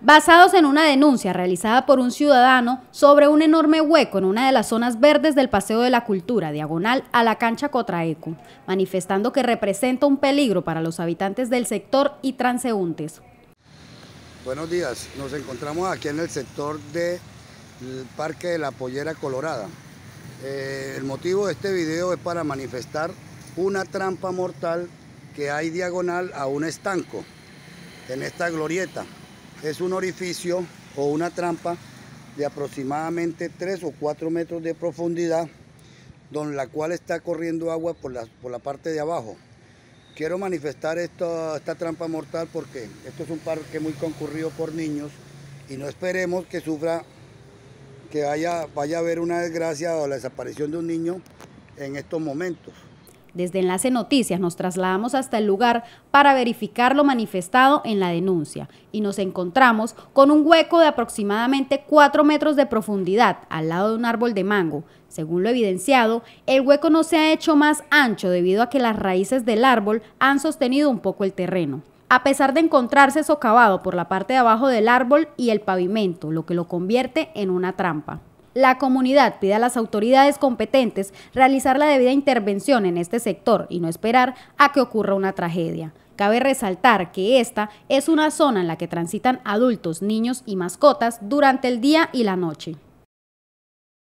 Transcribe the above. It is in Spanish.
basados en una denuncia realizada por un ciudadano sobre un enorme hueco en una de las zonas verdes del Paseo de la Cultura, diagonal a la cancha Cotraeco, manifestando que representa un peligro para los habitantes del sector y transeúntes. Buenos días, nos encontramos aquí en el sector del Parque de la Pollera Colorada. Eh, el motivo de este video es para manifestar una trampa mortal que hay diagonal a un estanco en esta glorieta es un orificio o una trampa de aproximadamente 3 o 4 metros de profundidad, donde la cual está corriendo agua por la, por la parte de abajo. Quiero manifestar esta trampa mortal porque esto es un parque muy concurrido por niños y no esperemos que sufra, que vaya a haber una desgracia o la desaparición de un niño en estos momentos. Desde Enlace Noticias nos trasladamos hasta el lugar para verificar lo manifestado en la denuncia y nos encontramos con un hueco de aproximadamente 4 metros de profundidad al lado de un árbol de mango. Según lo evidenciado, el hueco no se ha hecho más ancho debido a que las raíces del árbol han sostenido un poco el terreno a pesar de encontrarse socavado por la parte de abajo del árbol y el pavimento, lo que lo convierte en una trampa. La comunidad pide a las autoridades competentes realizar la debida intervención en este sector y no esperar a que ocurra una tragedia. Cabe resaltar que esta es una zona en la que transitan adultos, niños y mascotas durante el día y la noche.